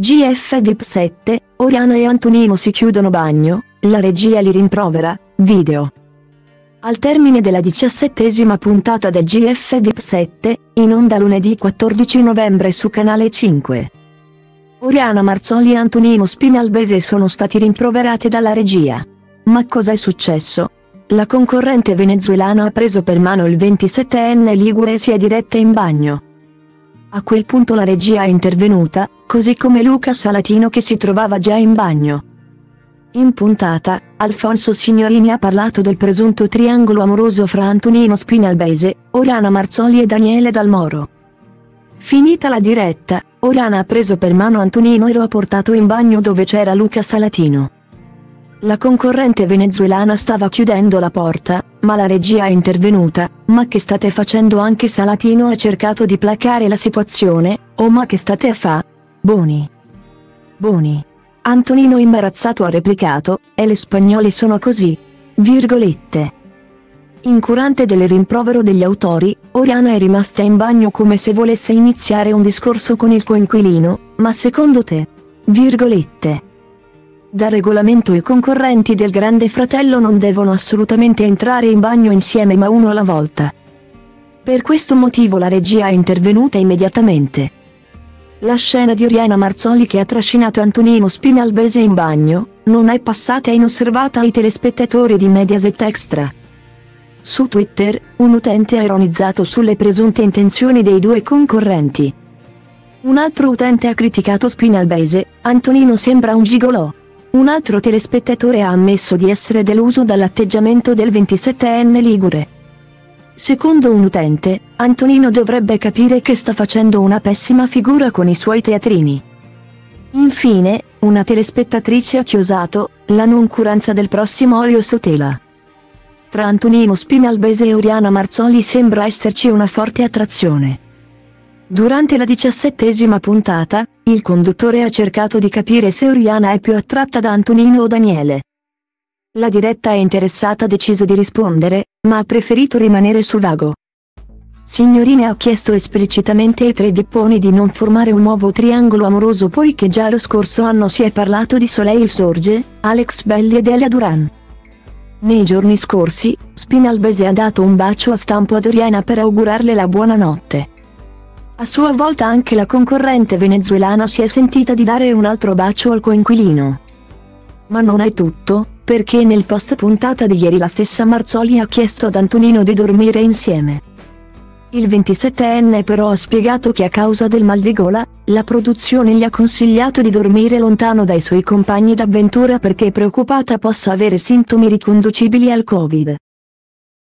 GF VIP 7, Oriana e Antonino si chiudono bagno, la regia li rimprovera, video. Al termine della diciassettesima puntata del GF VIP 7, in onda lunedì 14 novembre su Canale 5. Oriana Marzoli e Antonino Spinalbese sono stati rimproverati dalla regia. Ma cos'è successo? La concorrente venezuelana ha preso per mano il 27enne Ligure e si è diretta in bagno. A quel punto la regia è intervenuta, così come Luca Salatino che si trovava già in bagno. In puntata, Alfonso Signorini ha parlato del presunto triangolo amoroso fra Antonino Spinalbese, Oriana Marzoli e Daniele Dalmoro. Finita la diretta, Oriana ha preso per mano Antonino e lo ha portato in bagno dove c'era Luca Salatino. La concorrente venezuelana stava chiudendo la porta, ma la regia è intervenuta, ma che state facendo anche Salatino ha cercato di placare la situazione, oh ma che state a fa? Boni. Boni. Antonino imbarazzato ha replicato, e le spagnole sono così. Virgolette. Incurante del rimprovero degli autori, Oriana è rimasta in bagno come se volesse iniziare un discorso con il coinquilino, ma secondo te? Virgolette. Da regolamento i concorrenti del Grande Fratello non devono assolutamente entrare in bagno insieme ma uno alla volta. Per questo motivo la regia è intervenuta immediatamente. La scena di Oriana Marzoli che ha trascinato Antonino Spinalbese in bagno, non è passata inosservata ai telespettatori di Mediaset Extra. Su Twitter, un utente ha ironizzato sulle presunte intenzioni dei due concorrenti. Un altro utente ha criticato Spinalbese, Antonino sembra un gigolò. Un altro telespettatore ha ammesso di essere deluso dall'atteggiamento del 27enne Ligure. Secondo un utente, Antonino dovrebbe capire che sta facendo una pessima figura con i suoi teatrini. Infine, una telespettatrice ha chiosato, la noncuranza del prossimo olio su tela. Tra Antonino Spinalbese e Oriana Marzoli sembra esserci una forte attrazione. Durante la diciassettesima puntata, il conduttore ha cercato di capire se Oriana è più attratta da Antonino o Daniele. La diretta interessata ha deciso di rispondere, ma ha preferito rimanere sul vago. Signorine ha chiesto esplicitamente ai tre vipponi di non formare un nuovo triangolo amoroso poiché già lo scorso anno si è parlato di Soleil Sorge, Alex Belli ed Elia Duran. Nei giorni scorsi, Spinalbese ha dato un bacio a stampo ad Oriana per augurarle la buonanotte. A sua volta anche la concorrente venezuelana si è sentita di dare un altro bacio al coinquilino. Ma non è tutto, perché nel post puntata di ieri la stessa Marzoli ha chiesto ad Antonino di dormire insieme. Il 27enne però ha spiegato che a causa del mal di gola, la produzione gli ha consigliato di dormire lontano dai suoi compagni d'avventura perché preoccupata possa avere sintomi riconducibili al Covid.